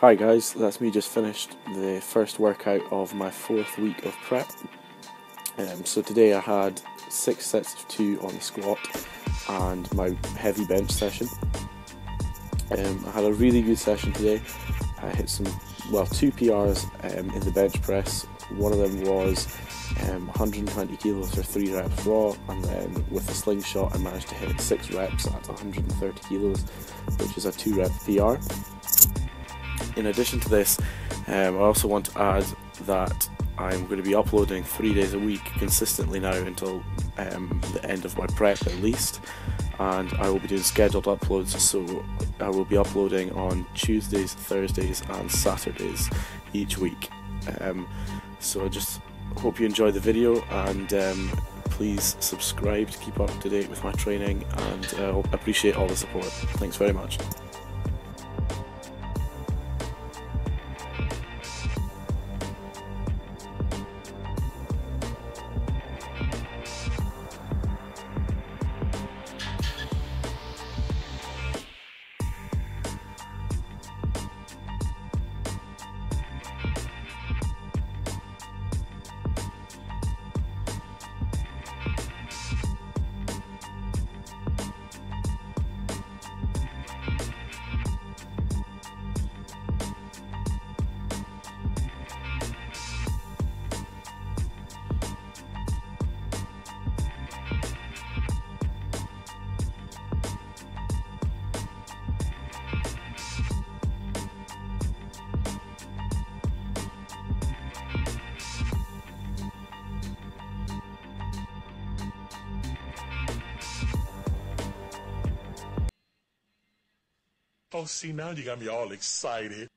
Hi guys, that's me just finished the first workout of my fourth week of prep. Um, so today I had six sets of two on the squat and my heavy bench session. Um, I had a really good session today. I hit some, well, two PRs um, in the bench press. One of them was um, 120 kilos for three reps raw, and then with a slingshot, I managed to hit six reps at 130 kilos, which is a two rep PR in addition to this, um, I also want to add that I'm going to be uploading three days a week consistently now until um, the end of my prep at least. And I will be doing scheduled uploads, so I will be uploading on Tuesdays, Thursdays, and Saturdays each week. Um, so I just hope you enjoy the video and um, please subscribe to keep up to date with my training and uh, appreciate all the support. Thanks very much. Oh, see, now you got me all excited.